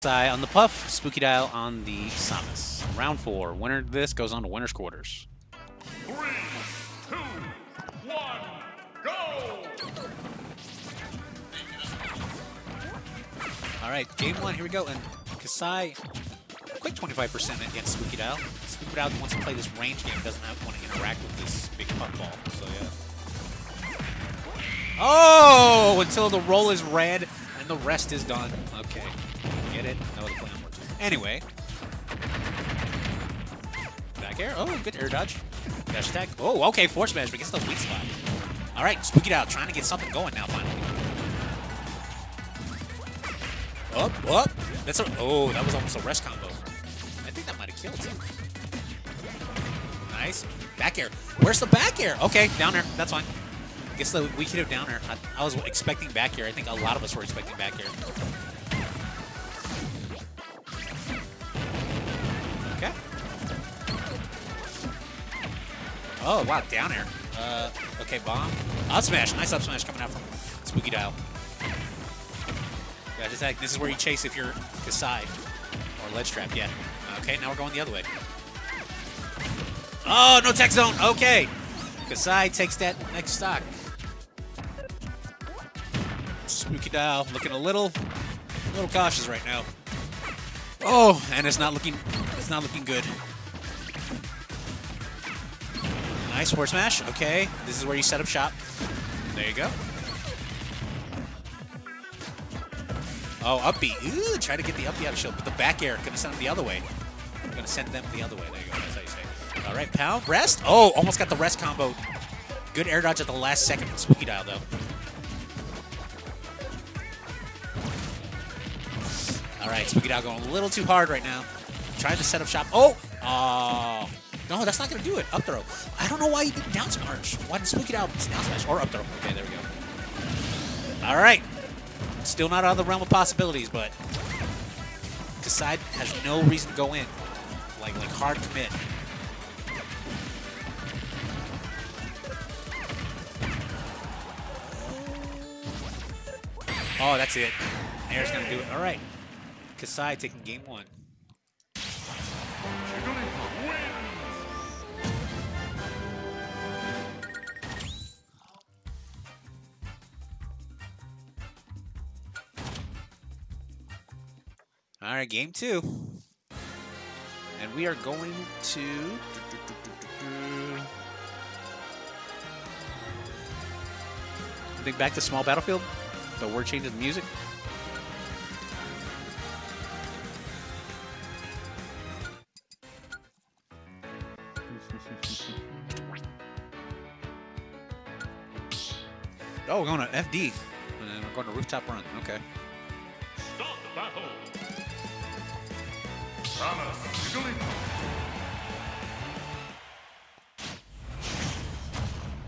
Sai on the Puff, Spookydile on the Samus. Round four. Winner this goes on to winner's quarters. Three, two, one, go! All right, game one, here we go. And Kasai, quick 25% against Spookydile. Spooky Dial wants to play this range game, doesn't have, want to interact with this big puff ball. So, yeah. Oh, until the roll is red and the rest is done. Okay. Get it? Play on words. Anyway. Back air. Oh, good air dodge. Dash attack. Oh, okay, force smash, but gets the weak spot. All right, Spooky out. trying to get something going now, finally. Up, up. That's a. Oh, that was almost a rest combo. I think that might have killed him. Nice. Back air. Where's the back air? Okay, down air. That's fine. Guess the weak hit of down air. I, I was expecting back air. I think a lot of us were expecting back air. Okay. Oh, wow, down air. Uh, okay, bomb. Up smash. Nice up smash coming out from Spookydile. Yeah, just like, this is where you chase if you're Kasai. Or ledge trap, yeah. Okay, now we're going the other way. Oh, no tech zone. Okay. Kasai takes that next stock. Spookydile looking a little, a little cautious right now. Oh, and it's not looking, it's not looking good. Nice force smash. Okay, this is where you set up shop. There you go. Oh, upbeat. Ooh, try to get the upbeat out of shield, but the back air gonna send them the other way. Gonna send them the other way. There you go. That's how you say. All right, pound rest. Oh, almost got the rest combo. Good air dodge at the last second Spookydile though. All right, Spookydile going a little too hard right now. Trying to set up shop. Oh, oh. No, that's not gonna do it. Up throw. I don't know why you didn't down smash. Why didn't Spookydile down smash or up throw? Okay, there we go. All right. Still not out of the realm of possibilities, but Kasai has no reason to go in. Like, like hard commit. Oh, that's it. Air's gonna do it. All right. Kasai taking game one. All right, game two. And we are going to. I think back to small battlefield. The word changes the music. Oh, we're going to FD. And uh, then we're going to rooftop run. Okay. Start the battle! Samus, Jigglypuff,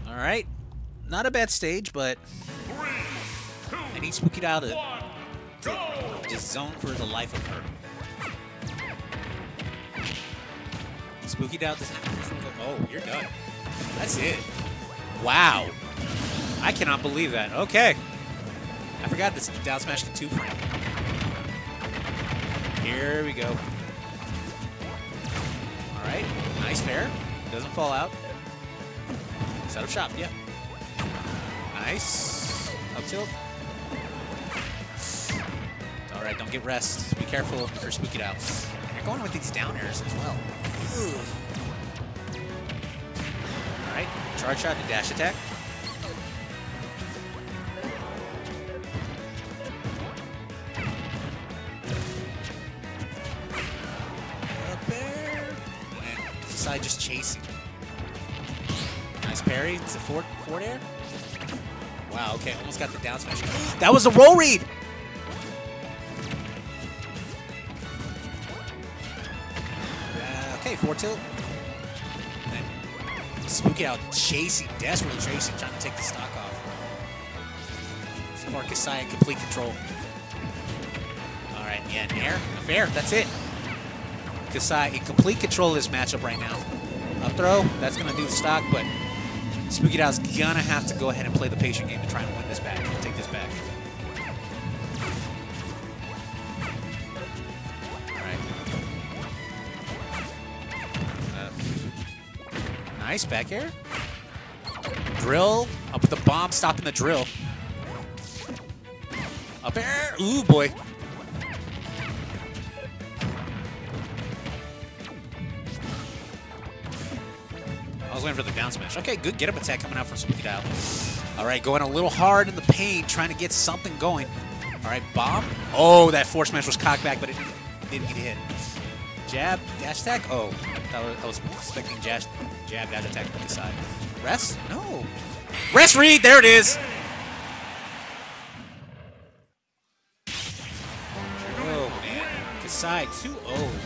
All right. Not a bad stage, but I need Spookydile to, to just zone for the life of her. Spookydile doesn't Oh, you're done. That's it. Wow. I cannot believe that. Okay. I forgot this down smash to two frame. Here we go. Right. Nice fair. Doesn't fall out. Set up shop, yeah. Nice. Up tilt. All right, don't get rest. Be careful you're spooky out. You're going with these down airs as well. All right, charge shot to dash attack. Decide just chasing. Nice parry. It's a fort, fort air. Wow, okay, almost got the down smash. That was a roll read! Uh, okay, four tilt. Spooky out chasing, desperately chasing, trying to take the stock off. Marcus Sai in complete control. Alright, yeah, nair. Fair, that's it. Kasai in complete control of this matchup right now. Up throw, that's going to do the stock, but Spookydile's going to have to go ahead and play the patient game to try and win this back, take this back. Uh, nice back air. Drill, up with the bomb, stopping the drill. Up air, ooh boy. Was waiting for the down smash. Okay, good get up attack coming out from Spookydile. All right, going a little hard in the paint, trying to get something going. All right, bomb. Oh, that force smash was cocked back, but it didn't get hit. Jab, dash attack. Oh, I was, I was expecting jab, jab, dash attack from the side. Rest? No. Rest read. There it is. Oh man, Kasai 2-0.